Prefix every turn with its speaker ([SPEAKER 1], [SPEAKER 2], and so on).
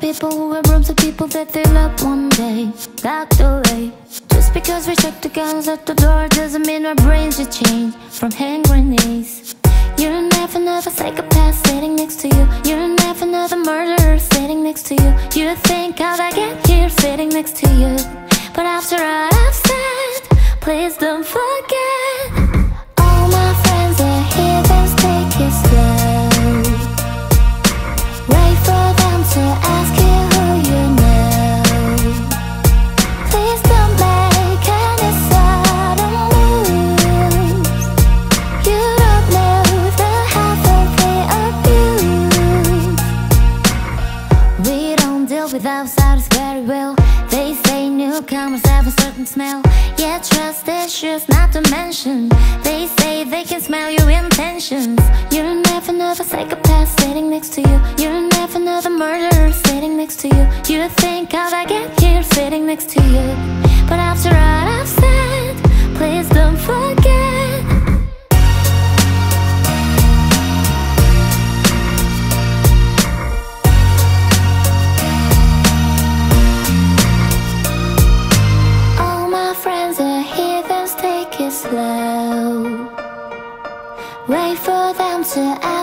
[SPEAKER 1] people who have rooms of people that they love one day locked away. Just because we check the guns at the door doesn't mean our brains will change from hand grenades. You're never another psychopath sitting next to you. You're never another murderer sitting next to you. You think how'd I get here sitting next to you? But after all I've said, please don't forget. Don't deal very well. They say newcomers have a certain smell. Yeah, trust issues not to mention. They say they can smell your intentions. You're never another psychopath sitting next to you. You're never another murderer sitting next to you. You think how'd I get here sitting next to you? But after all I've said, Wait for them to